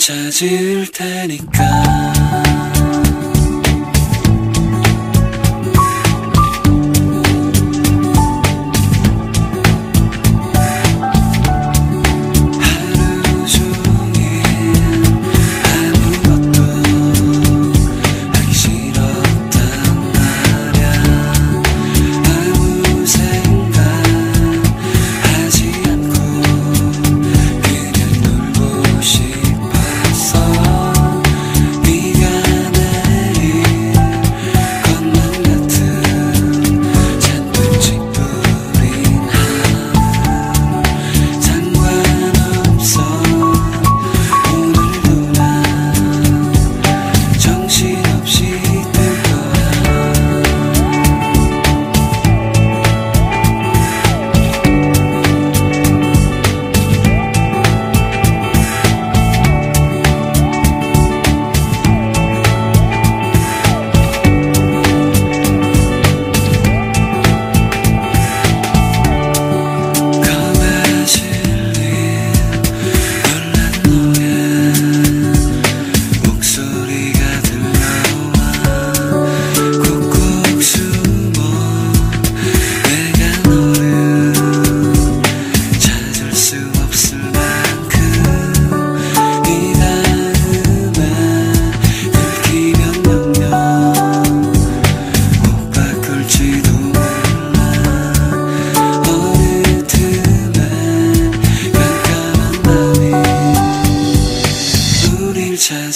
찾을 테니까.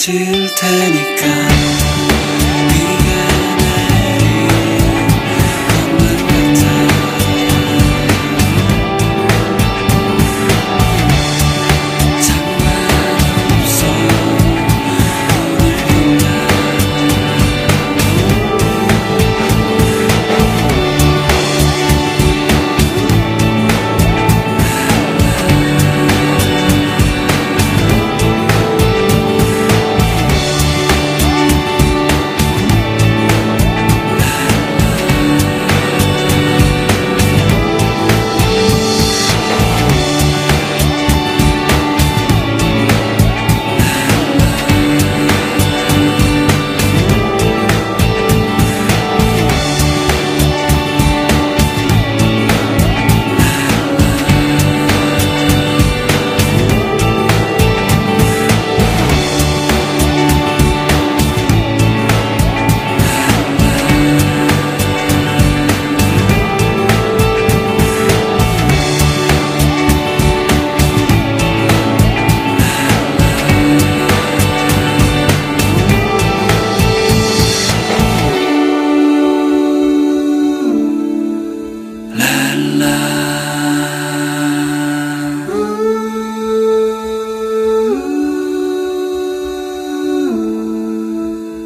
지을 테니까.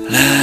Love.